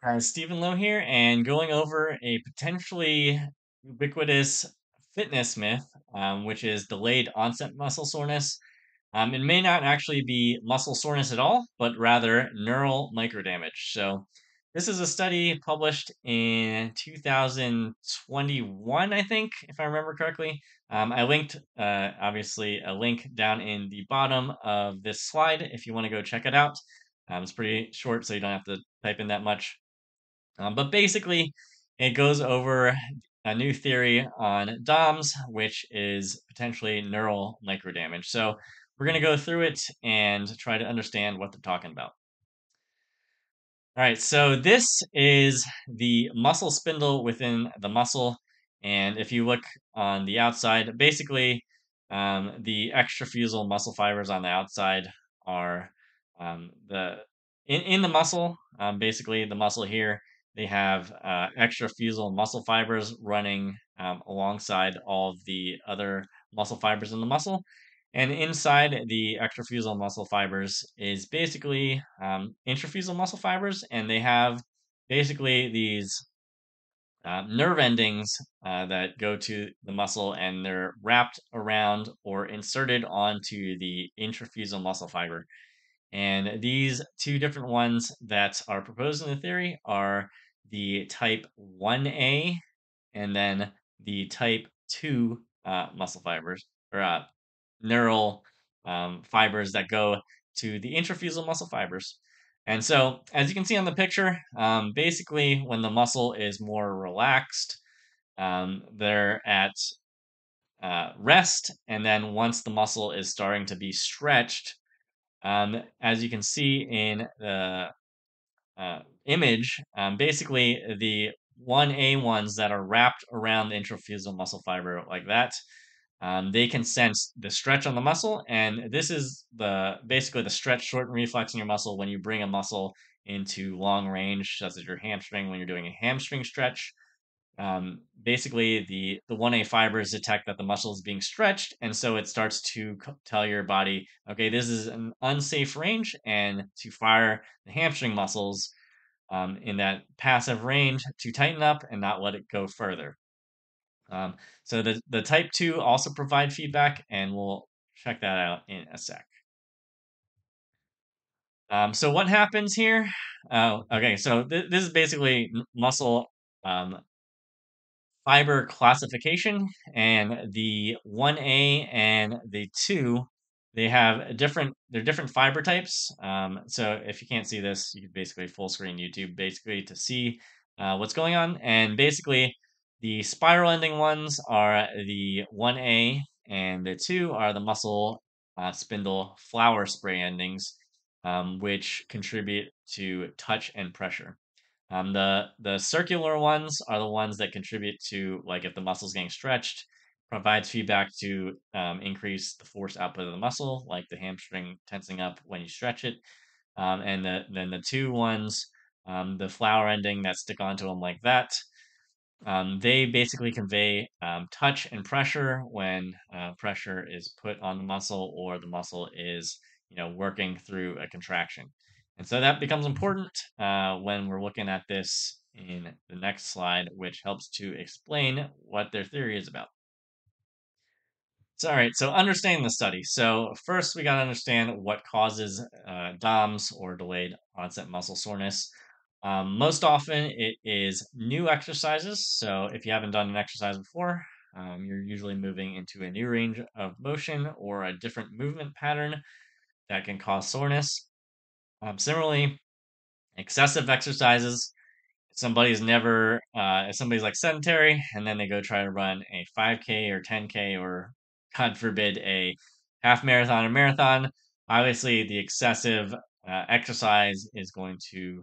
Uh, Steven Low here, and going over a potentially ubiquitous fitness myth, um, which is delayed onset muscle soreness. Um, it may not actually be muscle soreness at all, but rather neural microdamage. So, this is a study published in 2021, I think, if I remember correctly. Um, I linked, uh, obviously, a link down in the bottom of this slide if you want to go check it out. Um, it's pretty short, so you don't have to type in that much. Um, but basically, it goes over a new theory on DOMS, which is potentially neural microdamage. So we're going to go through it and try to understand what they're talking about. All right, so this is the muscle spindle within the muscle. And if you look on the outside, basically um, the extrafusal muscle fibers on the outside are um, the in, in the muscle, um, basically the muscle here they have uh, extrafusal muscle fibers running um, alongside all of the other muscle fibers in the muscle. And inside the extrafusal muscle fibers is basically um, intrafusal muscle fibers, and they have basically these uh, nerve endings uh, that go to the muscle and they're wrapped around or inserted onto the intrafusal muscle fiber. And these two different ones that are proposed in the theory are the type 1A and then the type 2 uh, muscle fibers or uh, neural um, fibers that go to the intrafusal muscle fibers. And so, as you can see on the picture, um, basically when the muscle is more relaxed, um, they're at uh, rest. And then once the muscle is starting to be stretched, um, as you can see in the uh, image, um, basically the 1A ones that are wrapped around the intrafusal muscle fiber like that, um, they can sense the stretch on the muscle. And this is the basically the stretch shorten reflex in your muscle when you bring a muscle into long range, such as your hamstring when you're doing a hamstring stretch. Um, basically, the the 1A fibers detect that the muscle is being stretched, and so it starts to tell your body, okay, this is an unsafe range, and to fire the hamstring muscles um, in that passive range to tighten up and not let it go further. Um, so the, the type 2 also provide feedback, and we'll check that out in a sec. Um, so what happens here? Uh, okay, so th this is basically muscle um, fiber classification, and the 1A and the 2 they have different they're different fiber types. Um, so if you can't see this you can basically full screen youtube basically to see uh, what's going on. And basically the spiral ending ones are the 1a and the 2 are the muscle uh, spindle flower spray endings um, which contribute to touch and pressure um, the the circular ones are the ones that contribute to like if the muscle's getting stretched provides feedback to um, increase the force output of the muscle, like the hamstring tensing up when you stretch it. Um, and the, then the two ones, um, the flower ending that stick onto them like that, um, they basically convey um, touch and pressure when uh, pressure is put on the muscle or the muscle is, you know, working through a contraction. And so that becomes important uh, when we're looking at this in the next slide, which helps to explain what their theory is about. So, all right, so understanding the study. So, first we got to understand what causes uh, DOMS or delayed onset muscle soreness. Um, most often it is new exercises. So, if you haven't done an exercise before, um, you're usually moving into a new range of motion or a different movement pattern that can cause soreness. Um, similarly, excessive exercises. Somebody's never, uh, if somebody's like sedentary and then they go try to run a 5K or 10K or God forbid, a half marathon or marathon. Obviously, the excessive uh, exercise is going to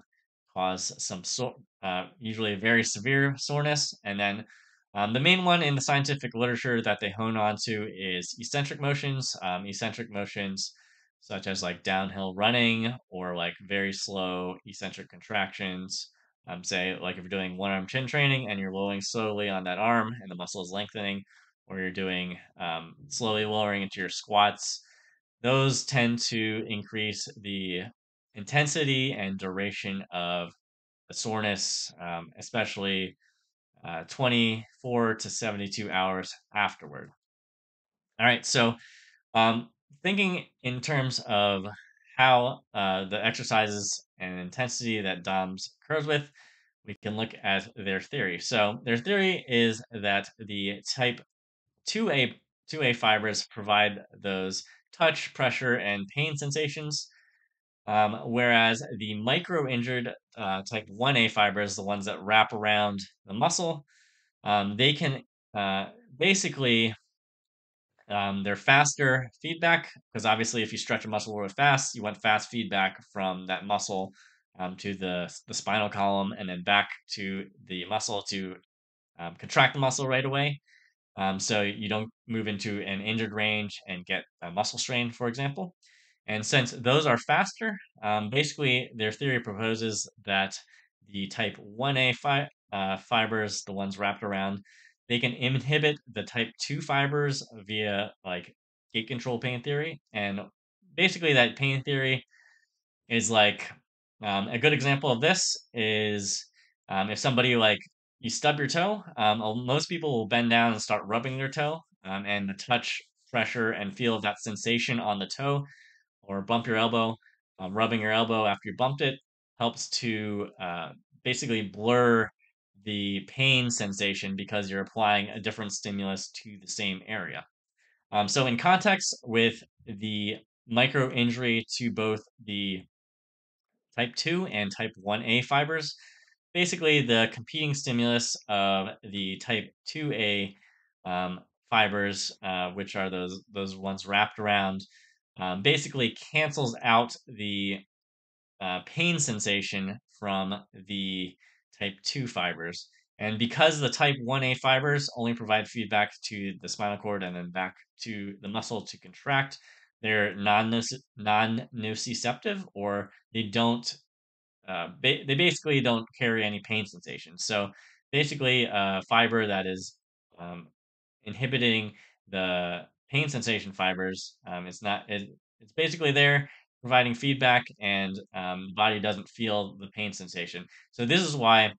cause some so, uh, usually very severe soreness. And then um, the main one in the scientific literature that they hone on to is eccentric motions. Um, eccentric motions, such as like downhill running or like very slow eccentric contractions. Um, say, like if you're doing one arm chin training and you're lowering slowly on that arm and the muscle is lengthening, or you're doing um, slowly lowering into your squats, those tend to increase the intensity and duration of the soreness, um, especially uh, 24 to 72 hours afterward. All right, so um, thinking in terms of how uh, the exercises and intensity that DOMS occurs with, we can look at their theory. So their theory is that the type 2A 2A fibers provide those touch, pressure, and pain sensations, um, whereas the micro injured uh, type 1A fibers, the ones that wrap around the muscle, um, they can uh, basically um, they're faster feedback because obviously, if you stretch a muscle really fast, you want fast feedback from that muscle um, to the the spinal column and then back to the muscle to um, contract the muscle right away. Um, so you don't move into an injured range and get a muscle strain, for example. And since those are faster, um, basically their theory proposes that the type 1A fi- uh, fibers, the ones wrapped around, they can inhibit the type 2 fibers via like gate control pain theory. And basically, that pain theory is like um, a good example of this is um, if somebody like you stub your toe, um, most people will bend down and start rubbing their toe, um, and the touch, pressure, and feel of that sensation on the toe, or bump your elbow, um, rubbing your elbow after you bumped it helps to uh, basically blur the pain sensation because you're applying a different stimulus to the same area. Um, so, in context with the micro injury to both the type 2 and type 1A fibers, basically the competing stimulus of the type 2A um, fibers, uh, which are those those ones wrapped around, um, basically cancels out the uh, pain sensation from the type 2 fibers. And because the type 1A fibers only provide feedback to the spinal cord and then back to the muscle to contract, they're non nociceptive or they don't, uh, ba- they basically don't carry any pain sensation. So basically, a fiber that is um, inhibiting the pain sensation fibers, um, it's not, it, it's basically there providing feedback and um, the body doesn't feel the pain sensation. So this is why,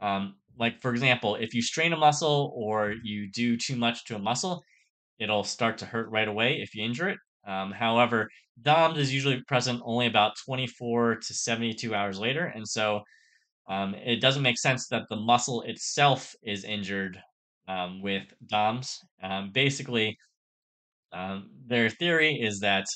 um, like for example, if you strain a muscle or you do too much to a muscle, it'll start to hurt right away if you injure it. Um, however, DOMS is usually present only about 24 to 72 hours later, and so um, it doesn't make sense that the muscle itself is injured um, with DOMS. Um, basically, their theory is that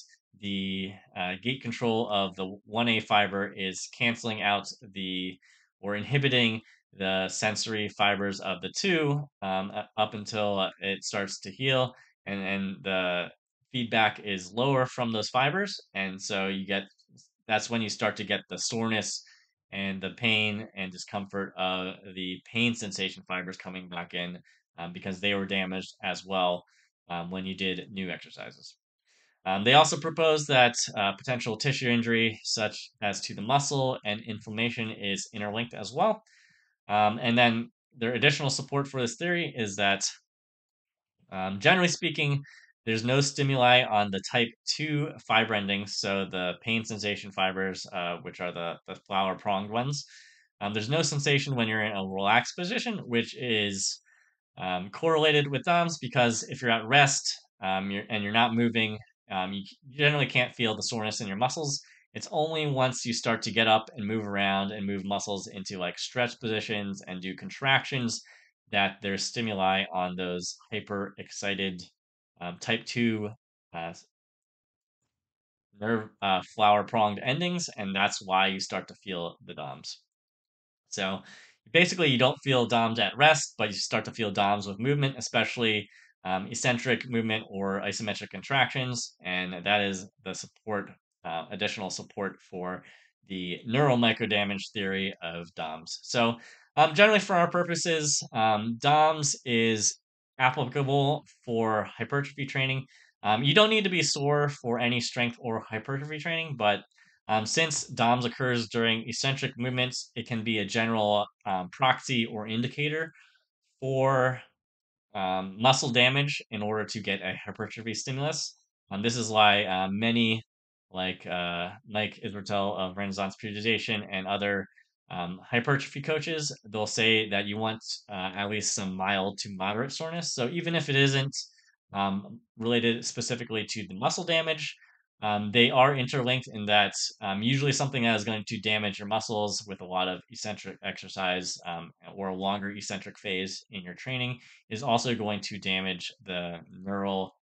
the uh, gate control of the 1A fiber is canceling out the or inhibiting the sensory fibers of the two um, up until it starts to heal and, and the feedback is lower from those fibers and so you get that's when you start to get the soreness and the pain and discomfort of the pain sensation fibers coming back in um, because they were damaged as well um, when you did new exercises. Um, they also propose that uh, potential tissue injury, such as to the muscle and inflammation, is interlinked as well. Um, and then their additional support for this theory is that, um, generally speaking, there's no stimuli on the type 2 fiber endings, so the pain sensation fibers, uh, which are the, the flower pronged ones. Um, there's no sensation when you're in a relaxed position, which is um, correlated with DOMS because if you're at rest um, you're, and you're not moving, um, you generally can't feel the soreness in your muscles. It's only once you start to get up and move around and move muscles into like stretch positions and do contractions that there's stimuli on those hyper excited um, type 2 uh, nerve uh, flower pronged endings, and that's why you start to feel the DOMS. So basically, you don't feel DOMS at rest, but you start to feel DOMS with movement, especially um, eccentric movement or isometric contractions, and that is the support, uh, additional support for the neural microdamage theory of DOMS. So, um, generally, for our purposes, um, DOMS is applicable for hypertrophy training. Um, you don't need to be sore for any strength or hypertrophy training, but um, since DOMS occurs during eccentric movements, it can be a general um, proxy or indicator for um, muscle damage in order to get a hypertrophy stimulus. Um, this is why uh, many, like uh, Mike Israetel of Renaissance Periodization and other Um, hypertrophy coaches, they'll say that you want uh, at least some mild to moderate soreness. So even if it isn't um, related specifically to the muscle damage, um, they are interlinked in that um, usually something that is going to damage your muscles with a lot of eccentric exercise um, or a longer eccentric phase in your training is also going to damage the neural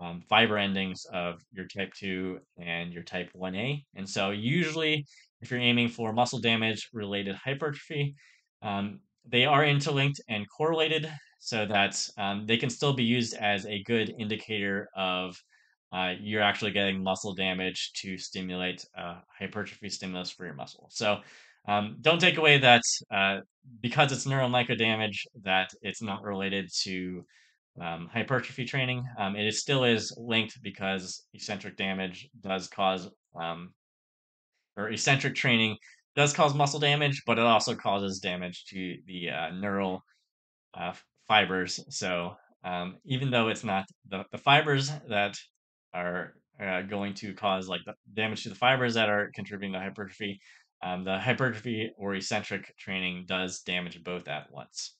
um, fiber endings of your type 2 and your type 1A. And so, usually, if you're aiming for muscle damage related hypertrophy, um, they are interlinked and correlated so that um, they can still be used as a good indicator of uh, you're actually getting muscle damage to stimulate uh, hypertrophy stimulus for your muscle. So um, don't take away that uh, because it's neural micro damage that it's not related to um, hypertrophy training. Um, it is, still is linked because eccentric damage does cause, um, or eccentric training does cause muscle damage, but it also causes damage to the uh, neural uh, fibers. So um, even though it's not the, the fibers that are uh, going to cause like damage to the fibers that are contributing to hypertrophy, um, the hypertrophy or eccentric training does damage both at once.